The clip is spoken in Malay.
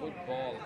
Good ball.